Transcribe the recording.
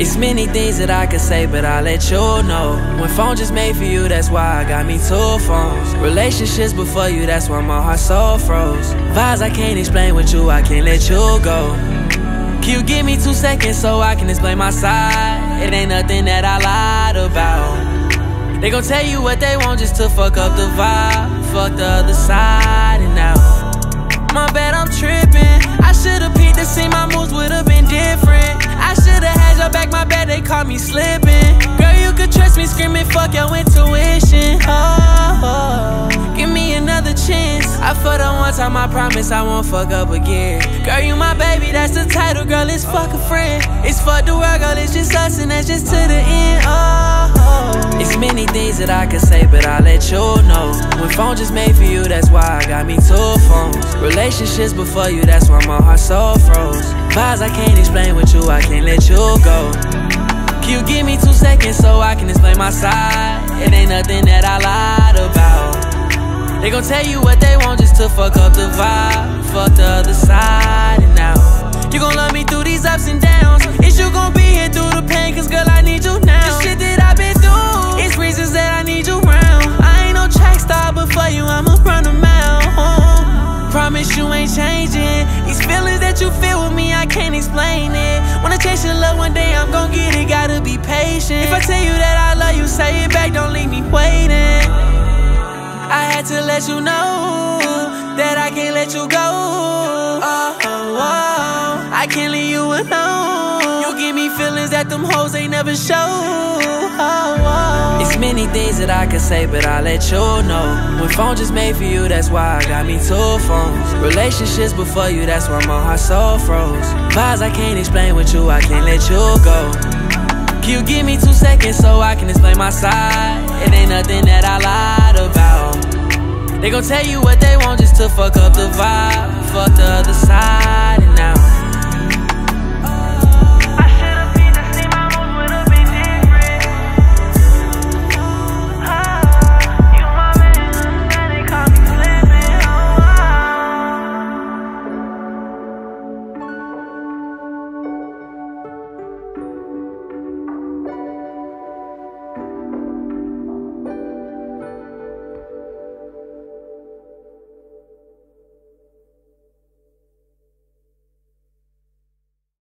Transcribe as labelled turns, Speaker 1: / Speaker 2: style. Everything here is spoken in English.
Speaker 1: It's many things that I could say, but I'll let you know. When phone just made for you, that's why I got me two phones. Relationships before you, that's why my heart so froze. Vibes I can't explain with you, I can't let you go. Can you give me two seconds so I can explain my side? It ain't nothing that I lied about. They gon' tell you what they want just to fuck up the vibe. Fuck the other side and now. My bad, I'm tripping. Me slipping. Girl, you could trust me, screaming, fuck your intuition. Oh, oh, give me another chance. I fucked up one time, I promise I won't fuck up again. Girl, you my baby, that's the title, girl, it's fuck a friend. It's fuck the world, girl, it's just us, and that's just to the end. Oh, oh. It's many things that I could say, but I'll let you know. When phone just made for you, that's why I got me two phones. Relationships before you, that's why my heart so froze. Vibes I can't explain with you, I can't let you go. You give me two seconds so I can explain my side? It ain't nothing that I lied about. They gon' tell you what they want just to fuck up the vibe. Fuck the other side and now. You gon' love me through these ups and downs. Is you gon' be here through the pain? Cause girl, I need you now. The shit that I've been through, it's reasons that I need you round. I ain't no track star, but for you, I'ma run a mile. Promise you ain't changing. These feelings that you feel with me, I can't explain it. Wanna chase your love one day, I'm gon' get it, gotta be patient. If I tell you that I love you, say it back, don't leave me waiting. I had to let you know that I can't let you go. Oh, oh, oh. I can't leave you alone. Give me feelings that them hoes ain't never show. Oh, oh. It's many things that I could say, but I'll let you know. When phone just made for you, that's why I got me two phones. Relationships before you, that's why my heart so froze. Vibes I can't explain with you, I can't let you go. Can you give me two seconds so I can explain my side? It ain't nothing that I lied about. They gon' tell you what they want just to fuck up the vibe. Fuck the other side.